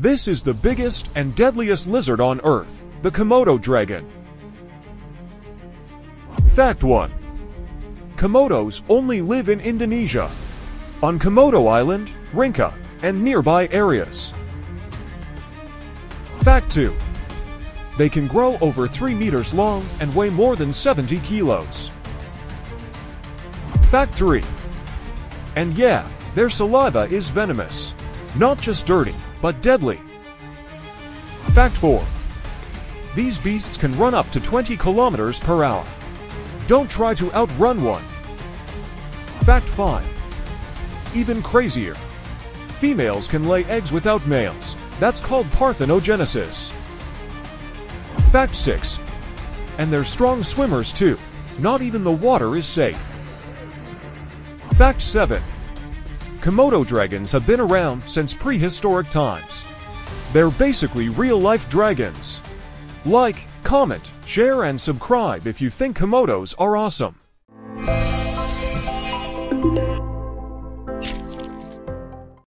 This is the biggest and deadliest lizard on Earth, the Komodo dragon. Fact 1. Komodos only live in Indonesia, on Komodo Island, Rinca, and nearby areas. Fact 2. They can grow over 3 meters long and weigh more than 70 kilos. Fact 3. And yeah, their saliva is venomous. Not just dirty, but deadly. Fact 4. These beasts can run up to 20 kilometers per hour. Don't try to outrun one. Fact 5. Even crazier. Females can lay eggs without males. That's called parthenogenesis. Fact 6. And they're strong swimmers too. Not even the water is safe. Fact 7. Komodo dragons have been around since prehistoric times. They're basically real-life dragons. Like, comment, share, and subscribe if you think Komodos are awesome.